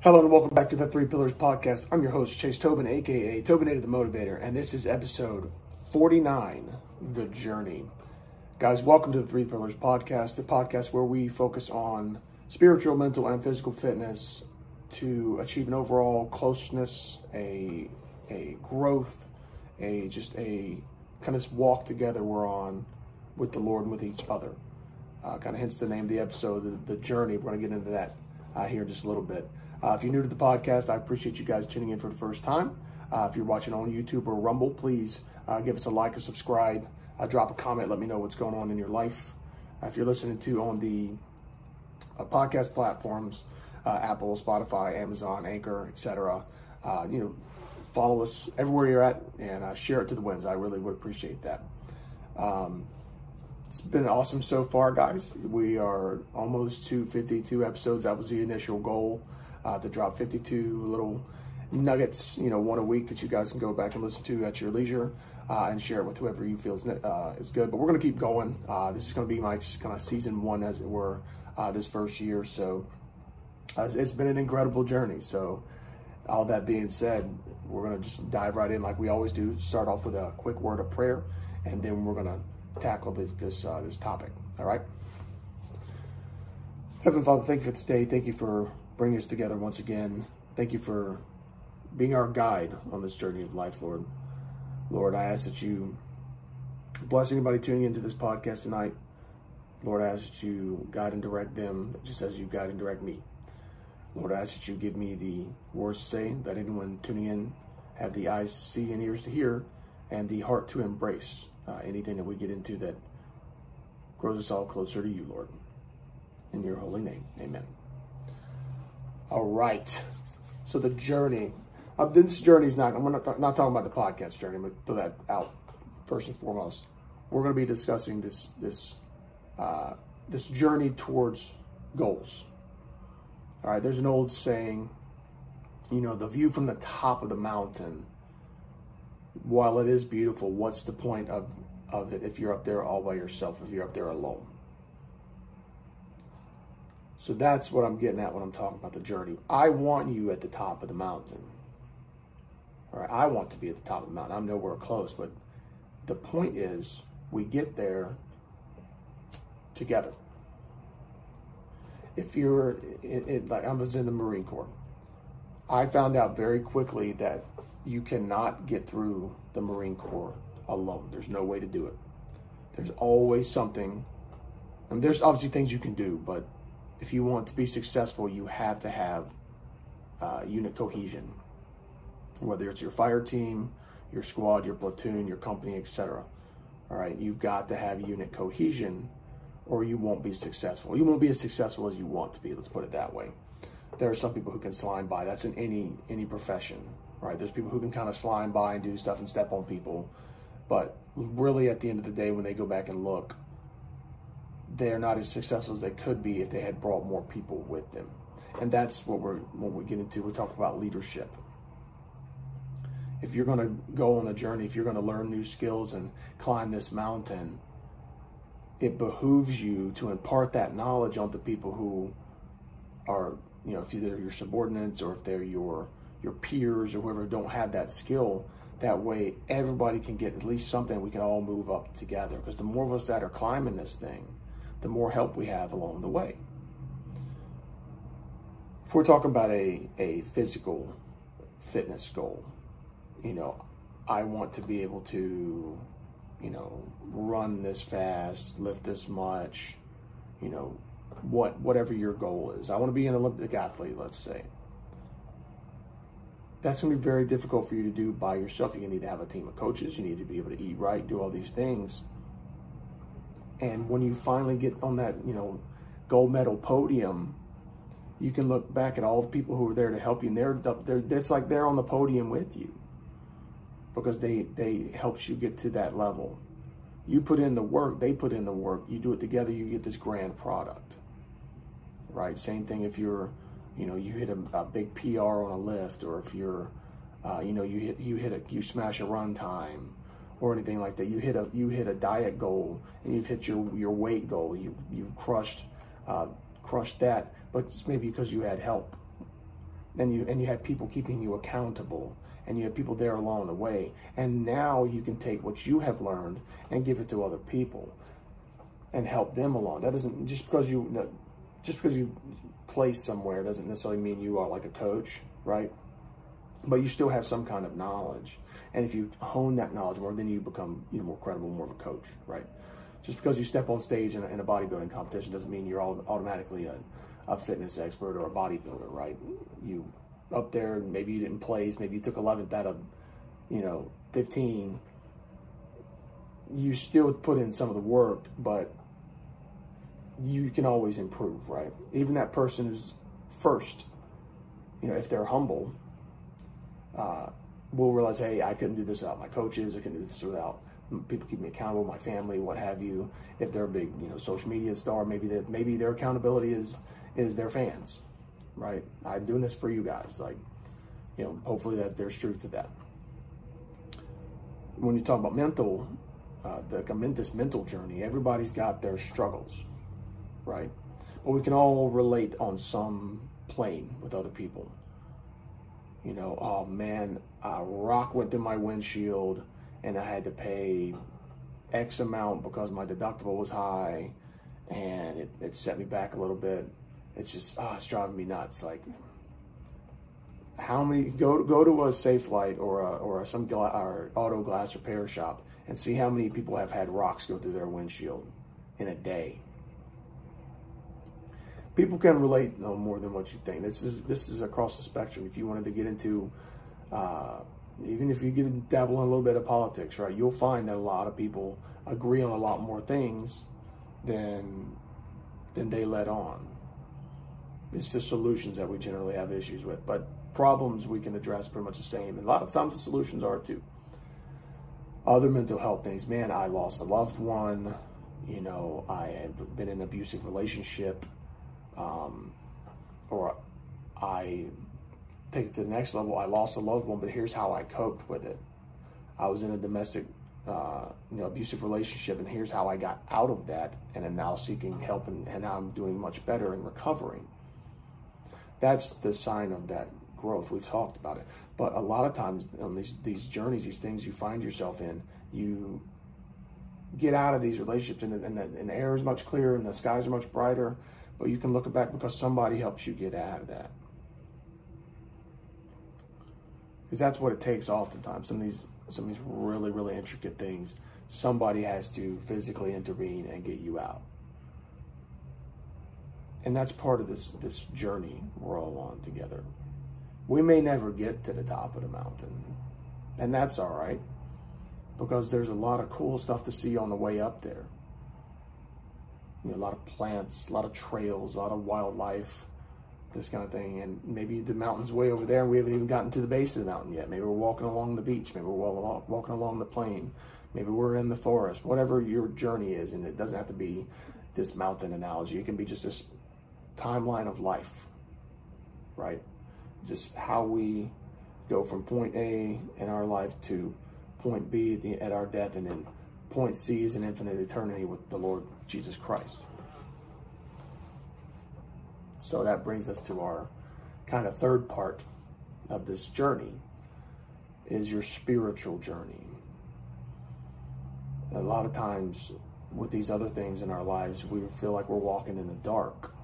Hello and welcome back to the Three Pillars Podcast. I'm your host, Chase Tobin, aka Tobinator the Motivator, and this is episode 49 The Journey. Guys, welcome to the Three Pillars Podcast, the podcast where we focus on spiritual, mental, and physical fitness to achieve an overall closeness, a, a growth, a just a kind of walk together we're on with the Lord and with each other. Uh, kind of hence the name of the episode, The, the Journey. We're going to get into that uh, here in just a little bit. Uh, if you're new to the podcast, I appreciate you guys tuning in for the first time. Uh, if you're watching on YouTube or Rumble, please uh, give us a like or subscribe. Uh, drop a comment. Let me know what's going on in your life. Uh, if you're listening to on the uh, podcast platforms, Apple, Spotify, Amazon, Anchor, etc., you know, follow us everywhere you're at and share it to the winds. I really would appreciate that. Um, it's been awesome so far, guys. We are almost to 52 episodes. That was the initial goal uh, to drop 52 little nuggets, you know, one a week that you guys can go back and listen to at your leisure uh, and share it with whoever you feel is, uh, is good. But we're going to keep going. Uh, this is going to be my kind of season one, as it were, uh, this first year. So uh, it's been an incredible journey. So all that being said, we're going to just dive right in like we always do. Start off with a quick word of prayer, and then we're going to tackle this this uh, this topic. All right. Heavenly Father, thank you for today. Thank you for bring us together once again. Thank you for being our guide on this journey of life, Lord. Lord, I ask that you bless anybody tuning into this podcast tonight. Lord, I ask that you guide and direct them just as you guide and direct me. Lord, I ask that you give me the words to say, that anyone tuning in have the eyes to see and ears to hear, and the heart to embrace uh, anything that we get into that grows us all closer to you, Lord. In your holy name, amen. All right. So the journey. Uh, this journey is not. I'm not, not talking about the podcast journey. but throw that out first and foremost. We're going to be discussing this this uh, this journey towards goals. All right. There's an old saying. You know, the view from the top of the mountain. While it is beautiful, what's the point of of it if you're up there all by yourself? If you're up there alone? So that's what I'm getting at when I'm talking about the journey. I want you at the top of the mountain. All right, I want to be at the top of the mountain. I'm nowhere close, but the point is we get there together. If you're, like I was in the Marine Corps, I found out very quickly that you cannot get through the Marine Corps alone. There's no way to do it. There's always something. I mean, there's obviously things you can do, but if you want to be successful, you have to have uh, unit cohesion, whether it's your fire team, your squad, your platoon, your company, etc. All right, you've got to have unit cohesion, or you won't be successful. You won't be as successful as you want to be. Let's put it that way. There are some people who can slime by. That's in any any profession, right? There's people who can kind of slime by and do stuff and step on people, but really, at the end of the day, when they go back and look, they're not as successful as they could be if they had brought more people with them. And that's what we're what we get into. We're talking about leadership. If you're going to go on a journey, if you're going to learn new skills and climb this mountain, it behooves you to impart that knowledge onto people who are, you know, if they're your subordinates or if they're your your peers or whoever don't have that skill. That way, everybody can get at least something. We can all move up together. Because the more of us that are climbing this thing, the more help we have along the way. If we're talking about a, a physical fitness goal, you know, I want to be able to, you know, run this fast, lift this much, you know, what whatever your goal is. I want to be an Olympic athlete, let's say. That's going to be very difficult for you to do by yourself. You need to have a team of coaches. You need to be able to eat right, do all these things. And when you finally get on that, you know, gold medal podium, you can look back at all the people who were there to help you, and they're, they're it's like they're on the podium with you because they they helped you get to that level. You put in the work, they put in the work. You do it together, you get this grand product. Right? Same thing if you're, you know, you hit a, a big PR on a lift, or if you're, uh, you know, you hit you hit a you smash a run time or anything like that. You hit a you hit a diet goal and you've hit your your weight goal. You you've crushed uh, crushed that, but it's maybe because you had help. and you and you had people keeping you accountable and you had people there along the way and now you can take what you have learned and give it to other people and help them along that doesn't just because you just because you place somewhere doesn't necessarily mean you are like a coach right but you still have some kind of knowledge and if you hone that knowledge more then you become you know more credible more of a coach right just because you step on stage in a, in a bodybuilding competition doesn't mean you're all, automatically a, a fitness expert or a bodybuilder, right? You up there, maybe you didn't place, maybe you took 11th out of, you know, 15. You still put in some of the work, but you can always improve, right? Even that person who's first, you know, if they're humble, uh, will realize, hey, I couldn't do this without my coaches. I couldn't do this without people keep me accountable, my family, what have you. If they're a big, you know, social media star, maybe that maybe their accountability is is their fans, right? I'm doing this for you guys. Like, you know, hopefully that there's truth to that. When you talk about mental, uh, the this mental journey, everybody's got their struggles, right? But we can all relate on some plane with other people. You know, oh man, a rock went through my windshield and I had to pay X amount because my deductible was high and it, it set me back a little bit it's just oh, it's driving me nuts. Like how many go go to a Safelite or a, or some gla- or auto glass repair shop and see how many people have had rocks go through their windshield in a day. People can relate no more than what you think. This is this is across the spectrum. If you wanted to get into uh, even if you get dabble in a little bit of politics, right, you'll find that a lot of people agree on a lot more things than than they let on. It's the solutions that we generally have issues with. But problems we can address pretty much the same. And a lot of times the solutions are too. Other mental health things, man, I lost a loved one. You know, I have been in an abusive relationship. Um, or I take it to the next level. I lost a loved one, but here's how I coped with it. I was in a domestic, uh, you know, abusive relationship, and here's how I got out of that, and am now seeking help, and, and I'm doing much better and recovering that's the sign of that growth. We've talked about it. But a lot of times on these, these journeys, these things you find yourself in, you get out of these relationships and, and, and the air is much clearer and the skies are much brighter, but you can look back because somebody helps you get out of that. Because that's what it takes oftentimes. Some of these some of these really, really intricate things, somebody has to physically intervene and get you out and that's part of this this journey we're all on together. We may never get to the top of the mountain, and that's all right, because there's a lot of cool stuff to see on the way up there. You know, a lot of plants, a lot of trails, a lot of wildlife, this kind of thing. And maybe the mountain's way over there, and we haven't even gotten to the base of the mountain yet. Maybe we're walking along the beach. Maybe we're walking along the plain. Maybe we're in the forest. Whatever your journey is, and it doesn't have to be this mountain analogy. It can be just this timeline of life, right? Just how we go from point A in our life to point B at, the, at our death, and then point C is an infinite eternity with the Lord Jesus Christ. So that brings us to our kind of third part of this journey is your spiritual journey. A lot of times with these other things in our lives, we feel like we're walking in the dark.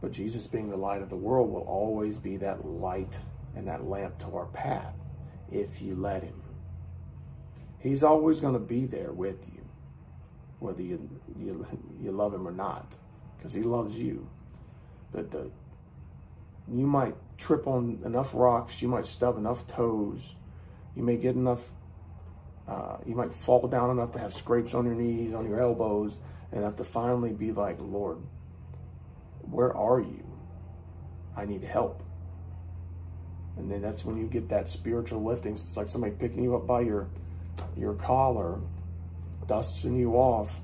But Jesus, being the light of the world, will always be that light and that lamp to our path if you let Him. He's always going to be there with you, whether you, you, you love Him or not, because He loves you. But the you might trip on enough rocks, you might stub enough toes, you may get enough, uh, you might fall down enough to have scrapes on your knees, on your elbows, and have to finally be like, Lord, where are you? I need help. And then that's when you get that spiritual lifting. It's like somebody picking you up by your your collar, dusting you off,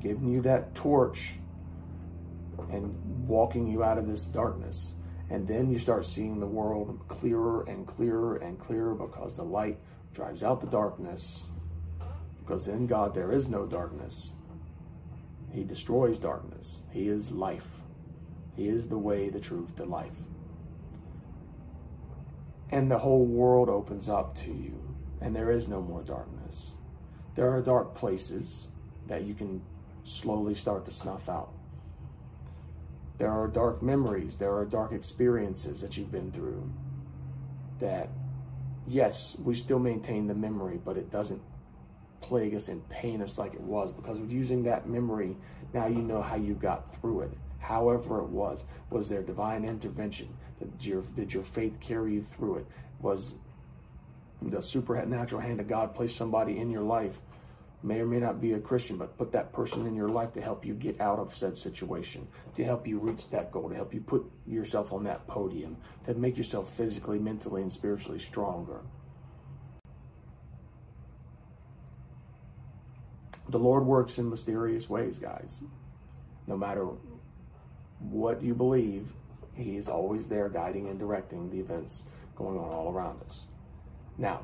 giving you that torch, and walking you out of this darkness. And then you start seeing the world clearer and clearer and clearer because the light drives out the darkness. Because in God there is no darkness. He destroys darkness. He is life. He is the way, the truth, the life. And the whole world opens up to you, and there is no more darkness. There are dark places that you can slowly start to snuff out. There are dark memories, there are dark experiences that you've been through that, yes, we still maintain the memory, but it doesn't plague us and pain us like it was because using that memory, now you know how you got through it. However it was, was there divine intervention? Did your, did your faith carry you through it? Was the supernatural hand of God place somebody in your life may or may not be a Christian, but put that person in your life to help you get out of said situation, to help you reach that goal, to help you put yourself on that podium, to make yourself physically, mentally, and spiritually stronger. The Lord works in mysterious ways, guys. No matter what you believe, He is always there guiding and directing the events going on all around us. Now,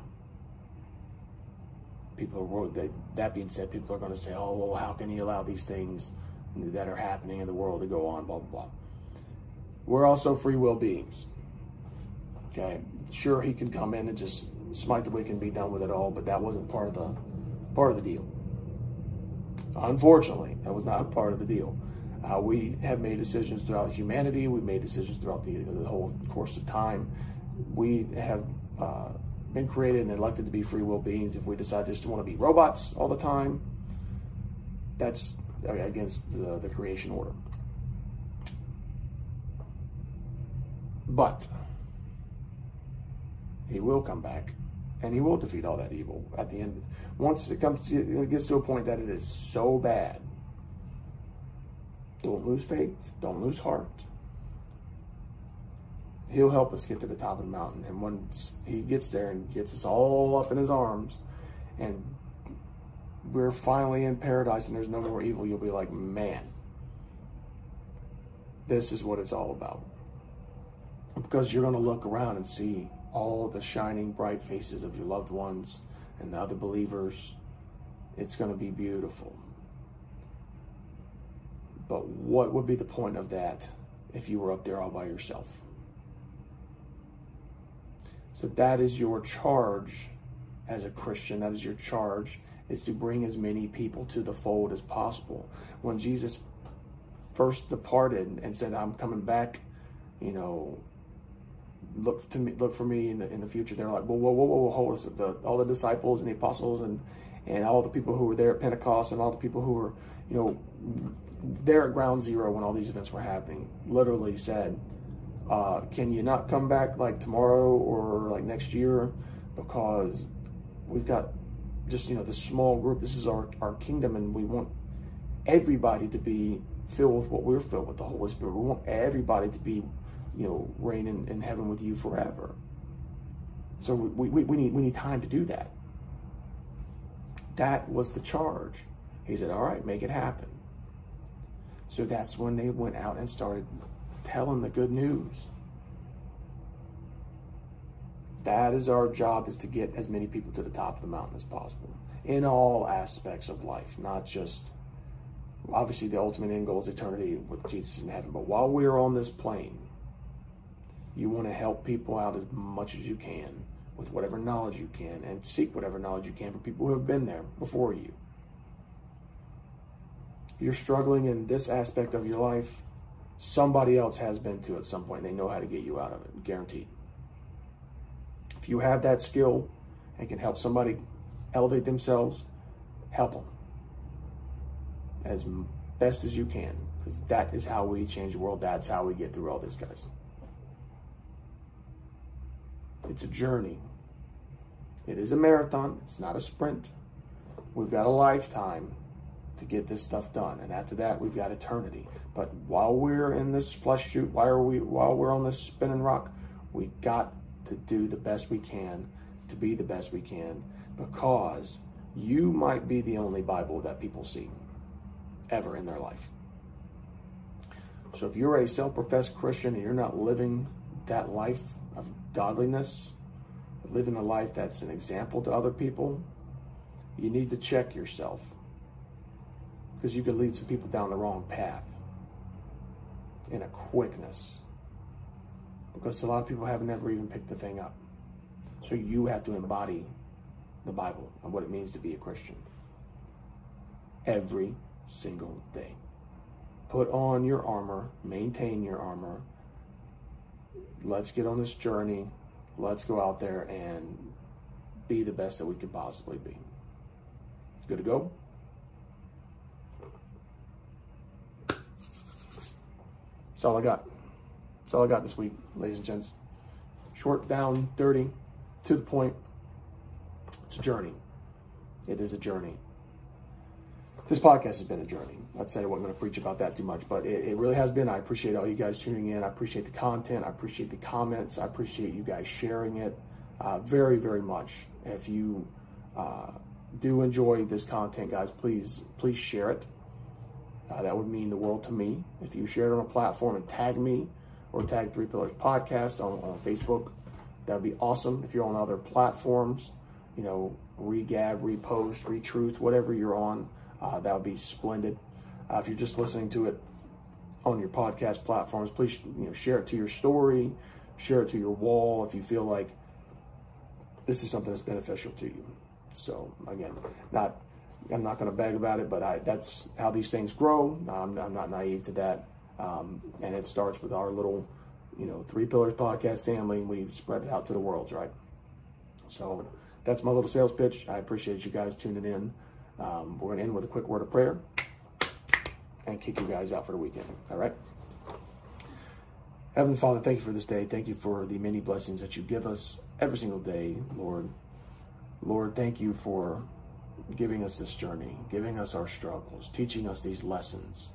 people are that being said, people are going to say, "Oh, well, how can he allow these things that are happening in the world to go on?" Blah blah blah. We're also free will beings. Okay, sure, he can come in and just smite the wicked and be done with it all, but that wasn't part of the part of the deal. Unfortunately, that was not part of the deal. Uh, we have made decisions throughout humanity. We've made decisions throughout the, the whole course of time. We have uh, been created and elected to be free will beings, if we decide just to want to be robots all the time, that's uh, against the, the creation order. But he will come back and he will defeat all that evil at the end. Once it comes to, it gets to a point that it is so bad. Don't lose faith. Don't lose heart he'll help us get to the top of the mountain. And once he gets there and gets us all up in his arms, and we're finally in paradise and there's no more evil, you'll be like, man, this is what it's all about. Because you're going to look around and see all the shining, bright faces of your loved ones and the other believers. It's going to be beautiful. But what would be the point of that if you were up there all by yourself? So that is your charge as a Christian. That is your charge is to bring as many people to the fold as possible. When Jesus first departed and said, "I'm coming back," you know, look to me, look for me in the in the future. They're like, "Whoa, whoa, whoa, whoa, hold us!" The, all the disciples and the apostles and and all the people who were there at Pentecost and all the people who were, you know, there at Ground Zero when all these events were happening, literally said, uh, can you not come back like tomorrow or like next year? Because we've got just, you know, this small group. This is our, our kingdom, and we want everybody to be filled with what we're filled with the Holy Spirit. We want everybody to be, you know, reigning in heaven with you forever. So we, we, we, need, we need time to do that. That was the charge. He said, All right, make it happen. So that's when they went out and started telling the good news. That is our job is to get as many people to the top of the mountain as possible in all aspects of life, not just obviously the ultimate end goal is eternity with Jesus in heaven. But while we are on this plane, you want to help people out as much as you can with whatever knowledge you can and seek whatever knowledge you can from people who have been there before you. If you're struggling in this aspect of your life, somebody else has been to at some point. They know how to get you out of it, guaranteed. If you have that skill and can help somebody elevate themselves, help them as best as you can, because that is how we change the world. That's how we get through all this, guys. It's a journey. It is a marathon. It's not a sprint. We've got a lifetime to get this stuff done. And after that, we've got eternity. But while we're in this flesh shoot, while we while we're on this spinning rock, we got to do the best we can to be the best we can because you might be the only Bible that people see ever in their life. So if you're a self-professed Christian and you're not living that life of godliness, living a life that's an example to other people, you need to check yourself because you could lead some people down the wrong path. in a quickness because a lot of people have never even picked the thing up. So you have to embody the Bible and what it means to be a Christian every single day. Put on your armor, maintain your armor. Let's get on this journey. Let's go out there and be the best that we can possibly be. Good to go? That's all I got. That's all I got this week, ladies and gents. Short, down, dirty, to the point. It's a journey. It is a journey. This podcast has been a journey. I'd say I wasn't going to preach about that too much, but it, it really has been. I appreciate all you guys tuning in. I appreciate the content. I appreciate the comments. I appreciate you guys sharing it uh, very, very much. If you uh, do enjoy this content, guys, please, please share it. Uh, that would mean the world to me. If you share it on a platform and tag me or tag Three Pillars Podcast on, on Facebook, that would be awesome. If you're on other platforms, you know, regab, repost, retruth, whatever you're on, uh, that would be splendid. Uh, if you're just listening to it on your podcast platforms, please you know share it to your story, share it to your wall if you feel like this is something that's beneficial to you. So again, not I'm not going to beg about it, but I, that's how these things grow. I'm, I'm not naive to that, um, and it starts with our little, you know, Three Pillars podcast family, and we spread it out to the world, right? So that's my little sales pitch. I appreciate you guys tuning in. Um, we're going to end with a quick word of prayer and kick you guys out for the weekend. All right. Heavenly Father, thank you for this day. Thank you for the many blessings that you give us every single day, Lord. Lord, thank you for giving us this journey, giving us our struggles, teaching us these lessons.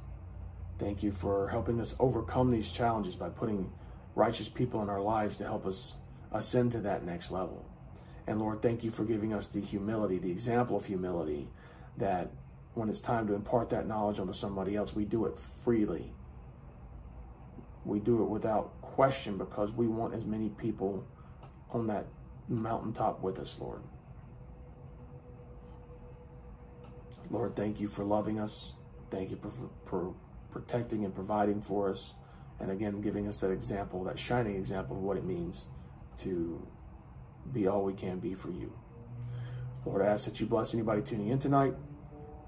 Thank you for helping us overcome these challenges by putting righteous people in our lives to help us ascend to that next level. And Lord, thank you for giving us the humility, the example of humility, that when it's time to impart that knowledge onto somebody else, we do it freely. We do it without question because we want as many people on that mountaintop with us, Lord. Lord, thank you for loving us. Thank you for, for protecting and providing for us. And again, giving us that example, that shining example of what it means to be all we can be for you. Lord, I ask that you bless anybody tuning in tonight.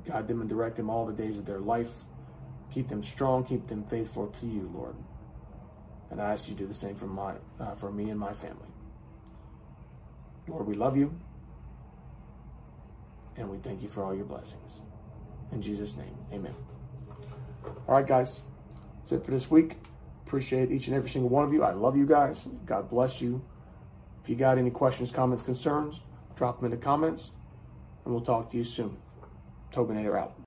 Guide them and direct them all the days of their life. Keep them strong, keep them faithful to you, Lord. And I ask you to do the same for my uh, for me and my family. Lord, we love you. And we thank you for all your blessings. In Jesus' name, amen. All right, guys. That's it for this week. Appreciate each and every single one of you. I love you guys. God bless you. If you got any questions, comments, concerns, drop them in the comments, and we'll talk to you soon. Tobinator out.